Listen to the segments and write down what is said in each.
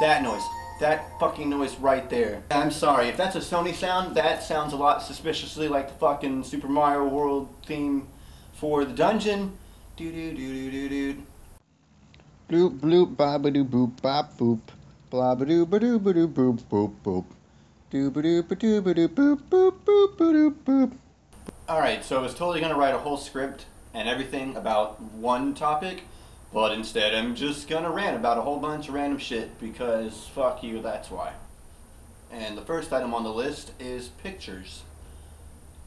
That noise. That fucking noise right there. I'm sorry, if that's a Sony sound, that sounds a lot suspiciously like the fucking Super Mario World theme for the dungeon. Doo doo doo doo doo doo. Bloop bloop ba ba doo boop bop boop. Blah ba doo ba doo ba doo boop boop boop. Doo ba doo ba doo ba doo boop boop boop doo boop. Alright, so I was totally gonna write a whole script and everything about one topic, but instead I'm just gonna rant about a whole bunch of random shit because fuck you, that's why. And the first item on the list is pictures.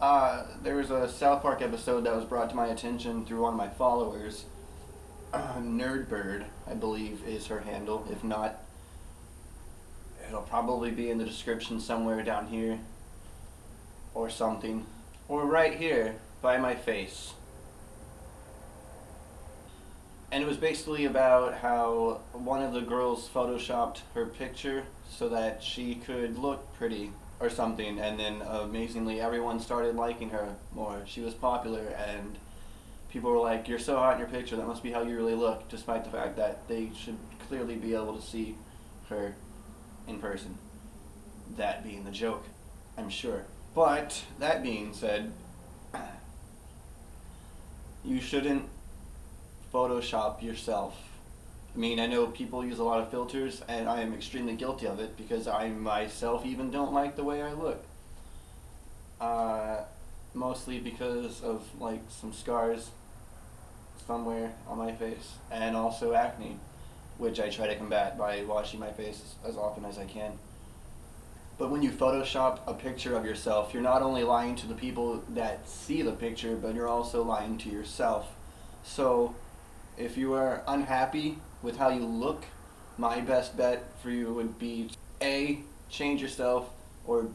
Uh, there was a South Park episode that was brought to my attention through one of my followers. Uh, Nerdbird, I believe, is her handle. If not, it'll probably be in the description somewhere down here. Or something. Or right here, by my face. And it was basically about how one of the girls photoshopped her picture so that she could look pretty or something and then amazingly everyone started liking her more. She was popular and people were like, You're so hot in your picture, that must be how you really look, despite the fact that they should clearly be able to see her in person. That being the joke, I'm sure. But that being said, you shouldn't Photoshop yourself. I mean, I know people use a lot of filters, and I am extremely guilty of it because I myself even don't like the way I look. Uh, mostly because of like some scars somewhere on my face, and also acne, which I try to combat by washing my face as often as I can. But when you Photoshop a picture of yourself, you're not only lying to the people that see the picture, but you're also lying to yourself. So, if you are unhappy with how you look, my best bet for you would be A, change yourself, or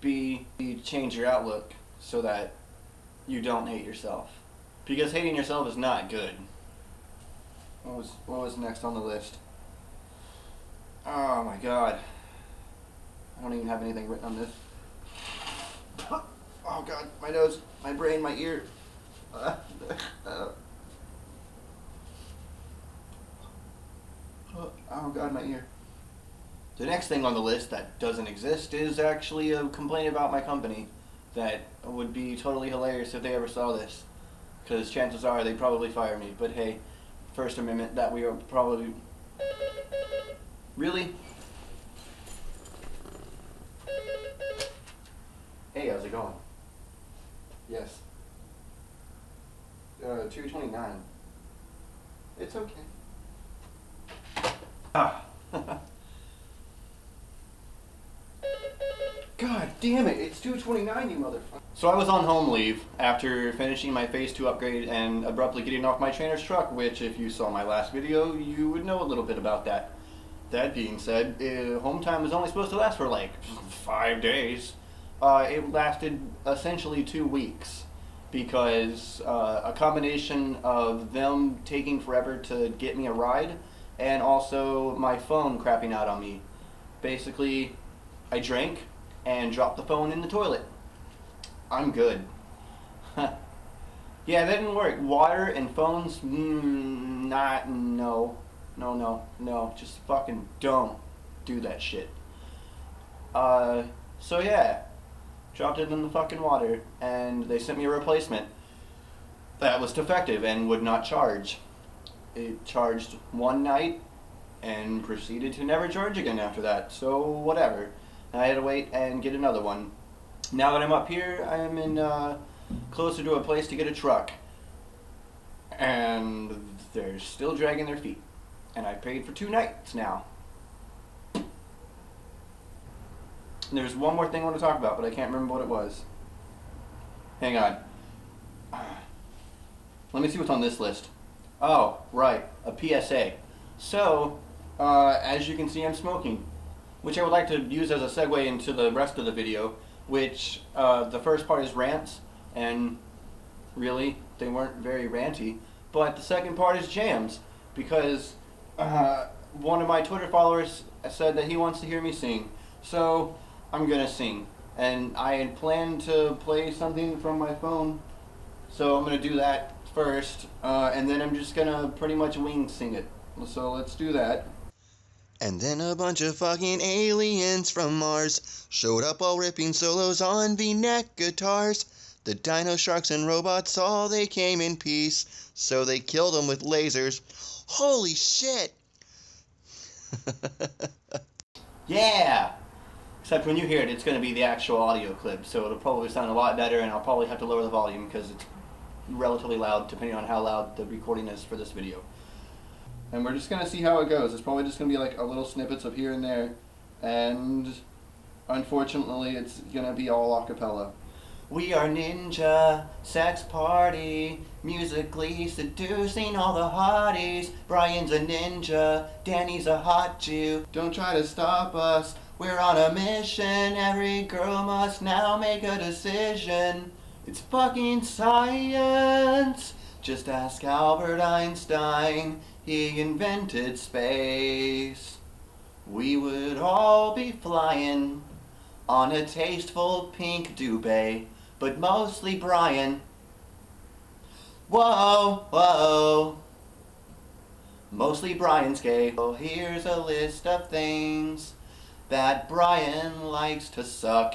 B, change your outlook so that you don't hate yourself. Because hating yourself is not good. What was, what was next on the list? Oh my god. I don't even have anything written on this. Oh god, my nose, my brain, my ear. Uh, uh. Oh god, my ear. The next thing on the list that doesn't exist is actually a complaint about my company that would be totally hilarious if they ever saw this. Because chances are they'd probably fire me. But hey, First Amendment, that we are probably... Really? Hey, how's it going? Yes. Uh, 229. It's okay. God damn it, it's 229, you motherfucker. So I was on home leave after finishing my phase 2 upgrade and abruptly getting off my trainer's truck, which if you saw my last video, you would know a little bit about that. That being said, uh, home time was only supposed to last for like five days. Uh, it lasted essentially two weeks because uh, a combination of them taking forever to get me a ride and also my phone crapping out on me. Basically, I drank and dropped the phone in the toilet. I'm good. yeah, that didn't work. Water and phones, mm, not, no. No, no, no. Just fucking don't do that shit. Uh, so yeah. Dropped it in the fucking water, and they sent me a replacement that was defective and would not charge it charged one night and proceeded to never charge again after that. So whatever. I had to wait and get another one. Now that I'm up here, I'm in uh, closer to a place to get a truck. And they're still dragging their feet. And I paid for two nights now. There's one more thing I want to talk about, but I can't remember what it was. Hang on. Let me see what's on this list. Oh, right, a PSA. So, uh, as you can see, I'm smoking, which I would like to use as a segue into the rest of the video, which uh, the first part is rants, and really, they weren't very ranty, but the second part is jams, because uh, one of my Twitter followers said that he wants to hear me sing, so I'm gonna sing. And I had planned to play something from my phone, so I'm gonna do that first, uh, and then I'm just gonna pretty much wing sing it. So let's do that. And then a bunch of fucking aliens from Mars showed up all ripping solos on V-neck guitars. The dino sharks and robots saw they came in peace, so they killed them with lasers. Holy shit! Yeah! Except when you hear it, it's going to be the actual audio clip, so it'll probably sound a lot better, and I'll probably have to lower the volume because it's relatively loud, depending on how loud the recording is for this video. And we're just going to see how it goes. It's probably just going to be like a little snippets of here and there, and unfortunately, it's going to be all a cappella. We are ninja, sex party, musically seducing all the hotties. Brian's a ninja, Danny's a hot Jew. Don't try to stop us, we're on a mission. Every girl must now make a decision. It's fucking science. Just ask Albert Einstein, he invented space. We would all be flying on a tasteful pink duvet, but mostly Brian. Whoa, whoa. Mostly Brian's gay. Oh, here's a list of things that Brian likes to suck.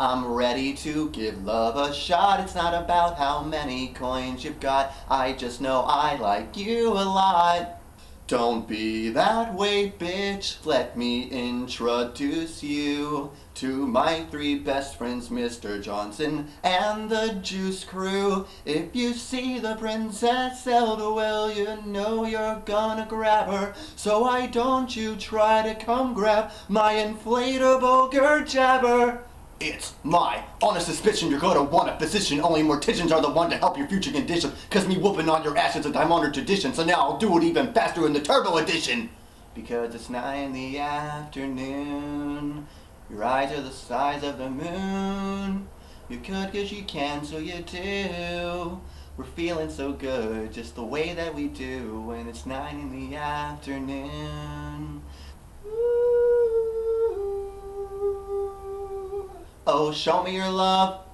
I'm ready to give love a shot. It's not about how many coins you've got. I just know I like you a lot. Don't be that way, bitch. Let me introduce you to my three best friends, Mr. Johnson and the Juice Crew. If you see the Princess Zelda, well, you know you're gonna grab her. So why don't you try to come grab my inflatable girl jabber? It's my honest suspicion you're gonna want a physician. Only morticians are the one to help your future condition. Cause me whooping on your ass is a time honored tradition. So now I'll do it even faster in the turbo edition. Because it's nine in the afternoon. Your eyes are the size of the moon. You could cause you can, so you do. We're feeling so good, just the way that we do when it's nine in the afternoon. Oh, show me your love,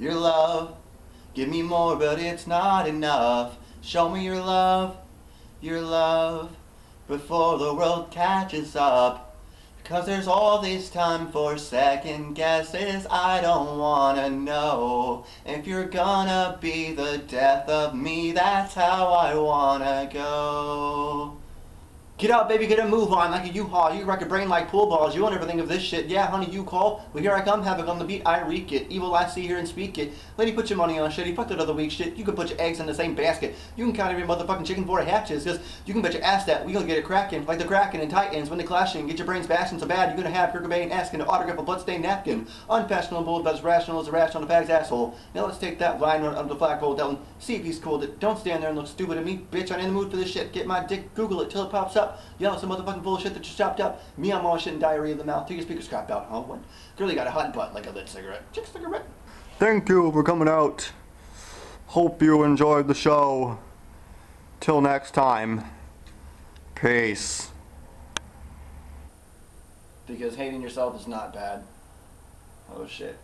your love. Give me more, but it's not enough. Show me your love, your love, before the world catches up. Cause there's all this time for second guesses. I don't wanna know if you're gonna be the death of me. That's how I wanna go. Get out, baby, get a move on like a U-Haul. You wreck your brain like pool balls. You won't ever think of this shit. Yeah, honey, you call. Well, here I come, havoc on the beat. I wreak it. Evil, I see here and speak it. Lady, put your money on shitty. Fuck that other weak shit. You can put your eggs in the same basket. You can count every motherfucking chicken before it hatches. Cause you can bet your ass that we gonna get it cracking like the Kraken and Titans when they clashing. Get your brains bashing so bad you're gonna have Kurt Cobain asking to autograph a bloodstained napkin. Unfashionable, but as rational as a rash on a fag's asshole. Now let's take that line on the flagpole down. See if he's cool. Don't stand there and look stupid at me, bitch. I'm in the mood for this shit. Get my dick. Google it till it pops up. Yell some motherfucking bullshit that you chopped up. Me, I'm all shit and diarrhea of the mouth. Take your speaker scrap out. Huh? One. Girlie got a hot butt like a lit cigarette. Chick cigarette. Thank you for coming out. Hope you enjoyed the show. Till next time. Peace. Because hating yourself is not bad. Oh shit.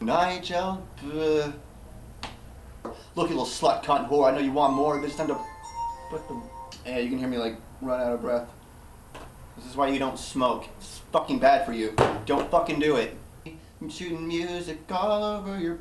Nigel. Look, you little slut, cunt, whore. I know you want more. This time to put the. Yeah, you can hear me like run out of breath. This is why you don't smoke. It's fucking bad for you. Don't fucking do it. I'm shooting music all over your